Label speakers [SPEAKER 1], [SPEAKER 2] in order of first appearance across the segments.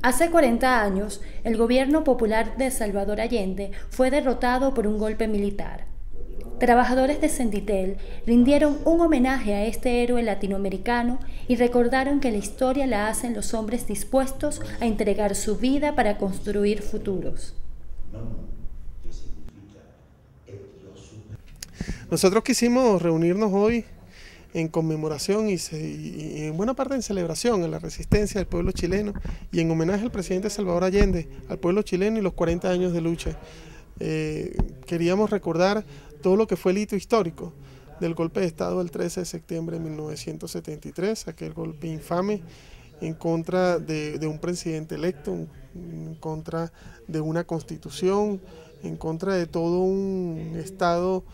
[SPEAKER 1] Hace 40 años, el gobierno popular de Salvador Allende fue derrotado por un golpe militar. Trabajadores de Senditel rindieron un homenaje a este héroe latinoamericano y recordaron que la historia la hacen los hombres dispuestos a entregar su vida para construir futuros.
[SPEAKER 2] Nosotros quisimos reunirnos hoy en conmemoración y, en buena parte en celebración en la resistencia del pueblo chileno y en homenaje al presidente Salvador Allende, al pueblo chileno y los 40 años de lucha. Eh, queríamos recordar todo lo que fue el hito histórico del golpe de Estado del 13 de septiembre de 1973, aquel golpe infame en contra de, un presidente electo, en contra de una constitución, en contra de todo un Estado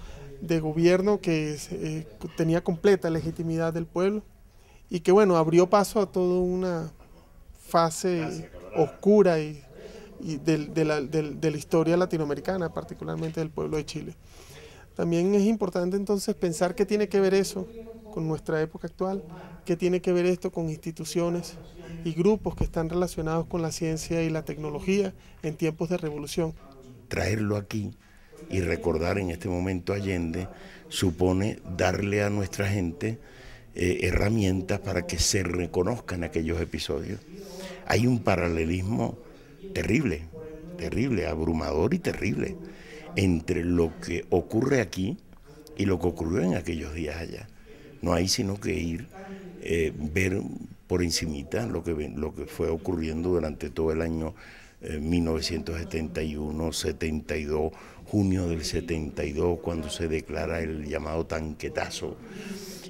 [SPEAKER 2] de gobierno que eh, tenía completa legitimidad del pueblo y que bueno, abrió paso a toda una fase oscura y, de, la, de, la, historia latinoamericana, particularmente del pueblo de Chile. También es importante entonces pensar qué tiene que ver eso con nuestra época actual, qué tiene que ver esto con instituciones y grupos que están relacionados con la ciencia y la tecnología en tiempos de revolución.
[SPEAKER 3] Traerlo aquí y recordar en este momento Allende supone darle a nuestra gente eh, herramientas para que se reconozcan aquellos episodios. Hay un paralelismo terrible, terrible, abrumador y terrible entre lo que ocurre aquí y lo que ocurrió en aquellos días allá. No hay sino que ir, eh, ver por encimita lo que, fue ocurriendo durante todo el año 1971, 72, junio del 72, cuando se declara el llamado tanquetazo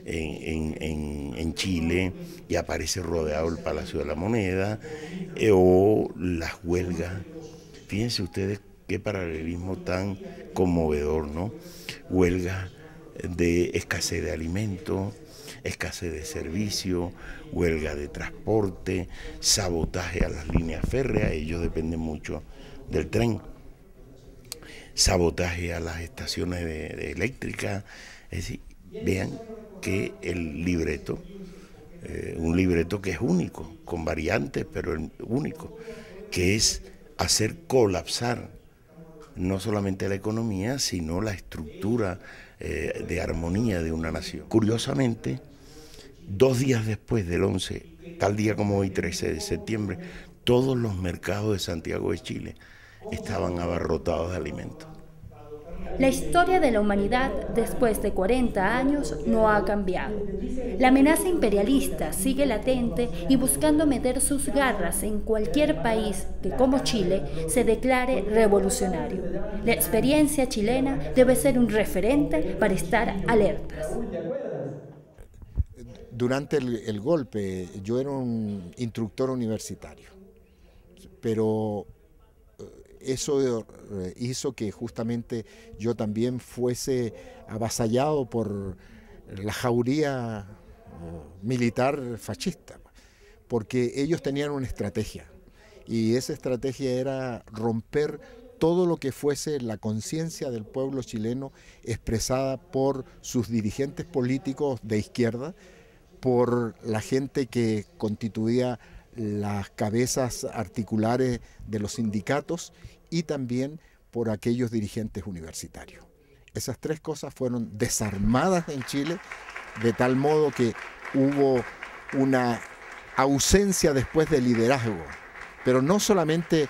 [SPEAKER 3] en, Chile y aparece rodeado el Palacio de la Moneda, eh, o las huelgas. Fíjense ustedes qué paralelismo tan conmovedor, ¿no? Huelgas de escasez de alimentos, escasez de servicio, huelga de transporte, sabotaje a las líneas férreas, ellos dependen mucho del tren, sabotaje a las estaciones eléctricas, es decir, vean que el libreto, eh, un libreto que es único, con variantes, pero único, que es hacer colapsar no solamente la economía, sino la estructura eh, de armonía de una nación. Curiosamente, Dos días después del 11, tal día como hoy, 13 de septiembre, todos los mercados de Santiago de Chile estaban abarrotados de alimentos.
[SPEAKER 1] La historia de la humanidad después de 40 años no ha cambiado. La amenaza imperialista sigue latente y buscando meter sus garras en cualquier país que, como Chile, se declare revolucionario. La experiencia chilena debe ser un referente para estar alertas
[SPEAKER 4] durante el, golpe yo era un instructor universitario, pero eso eh, hizo que justamente yo también fuese avasallado por la jauría eh, militar fascista, porque ellos tenían una estrategia y esa estrategia era romper todo lo que fuese la conciencia del pueblo chileno expresada por sus dirigentes políticos de izquierda, por la gente que constituía las cabezas articulares de los sindicatos y también por aquellos dirigentes universitarios. Esas tres cosas fueron desarmadas en Chile de tal modo que hubo una ausencia después de liderazgo, pero no solamente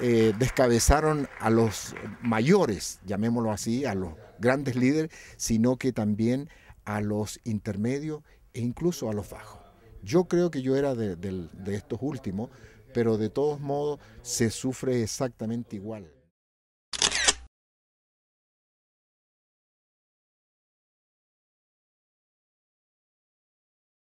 [SPEAKER 4] eh, descabezaron a los mayores, llamémoslo así, a los grandes líderes, sino que también a los intermedios e incluso a los bajos. Yo creo que yo era de, de estos últimos, pero de todos modos se sufre exactamente igual.